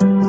Thank